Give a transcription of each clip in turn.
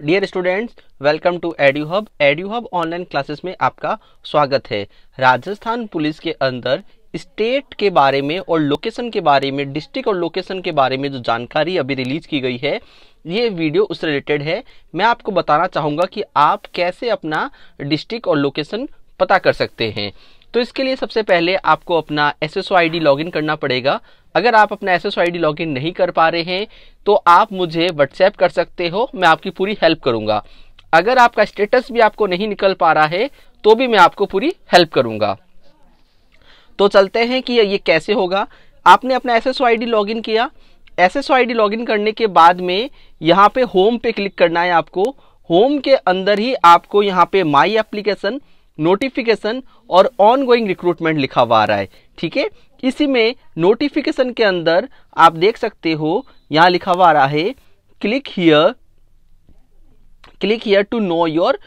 Dear students welcome to Edu Hub Edu Hub online classes में आपका स्वागत है। राजस्थान पुलिस के अंदर स्टेट के बारे में और लोकेशन के बारे में डिस्ट्रिक्ट और लोकेशन के बारे में जो जानकारी अभी रिलीज़ की गई है, ये वीडियो उससे रिलेटेड है। मैं आपको बताना चाहूँगा कि आप कैसे अपना डिस्ट्रिक्ट और लोकेशन पता कर सकते हैं। तो इसके लिए सबसे पहले आपको अपना एस एस लॉगिन करना पड़ेगा। अगर आप अपना एस एस लॉगिन नहीं कर पा रहे हैं तो आप मुझे व्हाट्सएप कर सकते हो, मैं आपकी पूरी हेल्प करूँगा। अगर आपका स्टेटस भी आपको नहीं निकल पा रहा है तो भी मैं आपको पूरी हेल्प करूँगा। तो चलते हैं कि ये कैसे होगा। आपने अपना एस एस लॉगिन किया। एस एस लॉगिन करने के बाद में यहाँ पे होम पे क्लिक करना है आपको। होम के अंदर ही आपको यहाँ पे माई एप्लीकेशन नोटिफिकेशन और ऑन गोइंग रिक्रूटमेंट लिखा हुआ आ रहा है, ठीक है? इसी में नोटिफिकेशन के अंदर आप देख सकते हो, यहाँ लिखा हुआ आ रहा है click here click here to know your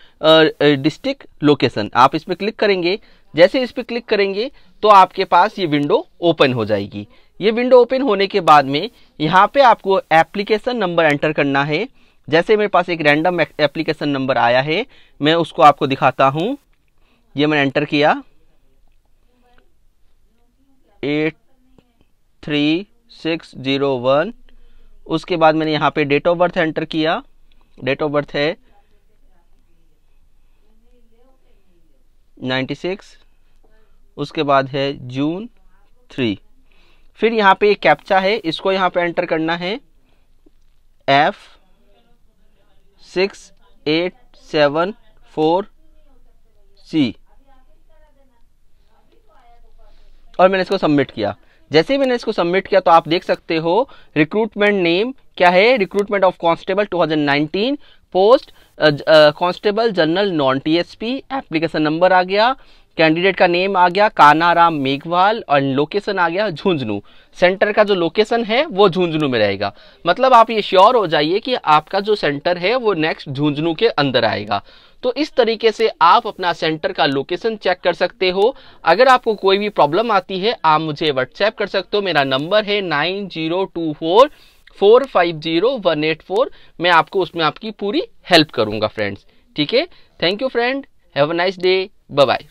district location आप इस पर क्लिक करेंगे, जैसे इस पर क्लिक करेंगे तो आपके पास ये विंडो ओपन हो जाएगी। ये विंडो ओपन होने के बाद में यहाँ पे आपको एप्लीकेशन नंबर एंटर करना है। जैसे मेरे पास एक रैंडम एप्लीकेशन नंबर आया है, मैं उसको आपको दिखाता हूँ। ये मैंने एंटर किया। Eight three six zero one उसके बाद मैंने यहाँ पे डेट ऑफ़ बर्थ एंटर किया। डेट ऑफ़ बर्थ है नाइन्टी सिक्स उसके बाद है जून थ्री फिर यहाँ पे एक कैप्चा है, इसको यहाँ पे एंटर करना है। F six eight seven four C और मैंने इसको सबमिट किया। जैसे ही मैंने इसको सबमिट किया तो आप देख सकते हो रिक्रूटमेंट नेम क्या है? Recruitment of constable 2019 post constable general non TSP application number आ गया। कैंडिडेट का नेम आ गया कानाराम मेघवाल और लोकेशन आ गया झुंझुनू। सेंटर का जो लोकेशन है, वो झुंझुनू में रहेगा। मतलब आप ये श्योर हो जाइए कि आपका जो सेंटर है, वो नेक्स्ट झुंझुनू के अंदर आएगा। तो इस तरीके से आप अपना सेंटर का लोकेशन चेक कर सकते हो। अगर आपको कोई भी प्रॉब्लम आती है, आप मुझे व्हाट्सएप कर सकते हो। मेरा नंबर है nine zero two four four five zero one eight four. मैं आपको उसमें आपकी पूरी हेल्प करूँगा फ्रेंड्स ठीक है? Thank you friend have a nice day bye